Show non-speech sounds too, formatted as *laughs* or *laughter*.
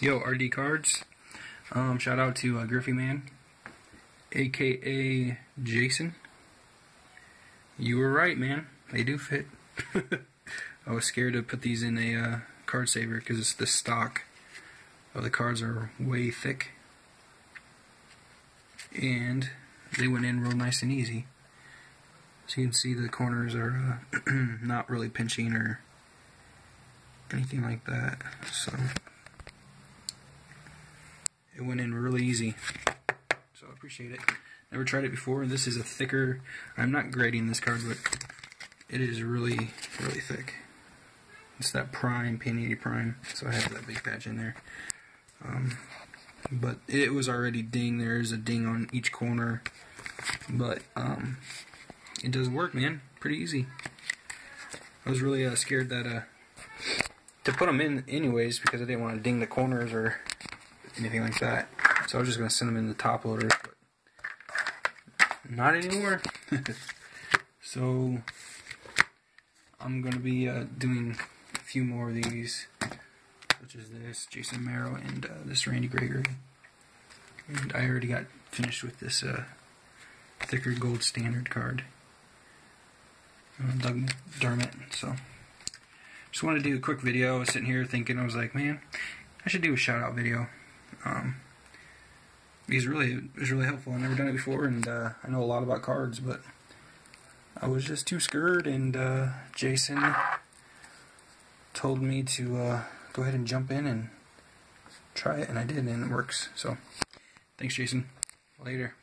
Yo, RD Cards. Um, shout out to uh, Griffey Man, aka Jason. You were right, man. They do fit. *laughs* I was scared to put these in a uh, card saver because the stock of the cards are way thick. And they went in real nice and easy. So you can see the corners are uh, *clears throat* not really pinching or anything like that. So it went in really easy. So I appreciate it. Never tried it before. This is a thicker. I'm not grading this card, but it is really, really thick. It's that prime, Panini prime. So I have that big patch in there. Um, but it was already ding. There's a ding on each corner. But um, it does work, man. Pretty easy. I was really uh, scared that uh, to put them in anyways because I didn't want to ding the corners or anything like that. So I was just going to send them in the top loader, but not anymore. *laughs* so I'm going to be uh, doing a few more of these, such as this Jason Merrill and uh, this Randy Gregory. And I already got finished with this uh, thicker gold standard card. Uh, Doug McDermott, so just wanted to do a quick video. I was sitting here thinking, I was like, man, I should do a shout out video. Um, because really, was really helpful. I've never done it before, and uh, I know a lot about cards, but I was just too scared, and uh, Jason told me to uh, go ahead and jump in and try it, and I did, and it works. So, thanks, Jason. Later.